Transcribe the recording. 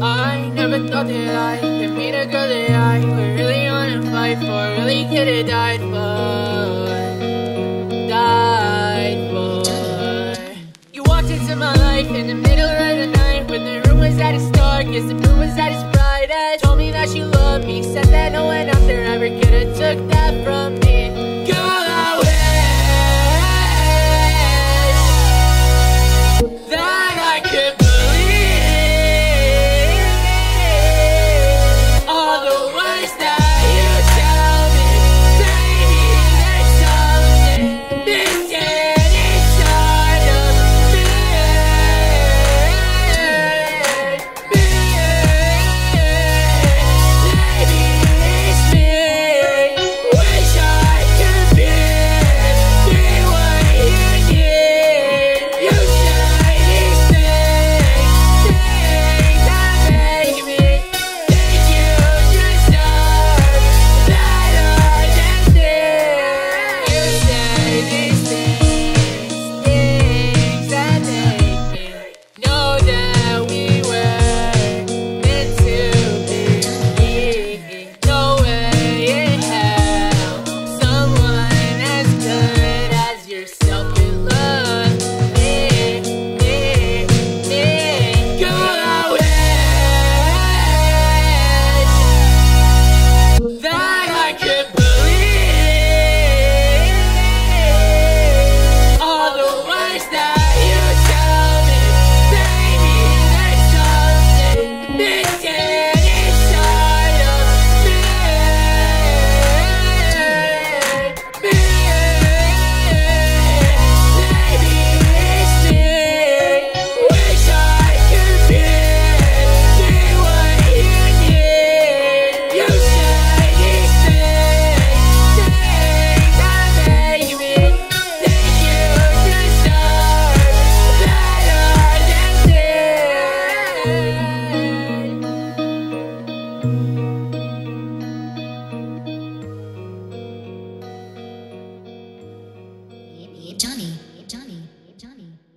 I never thought that I could meet a girl that I would really wanna fight for, really could've died for. Johnny, Johnny, Johnny.